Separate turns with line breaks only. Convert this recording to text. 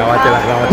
Grábatela, grábatela.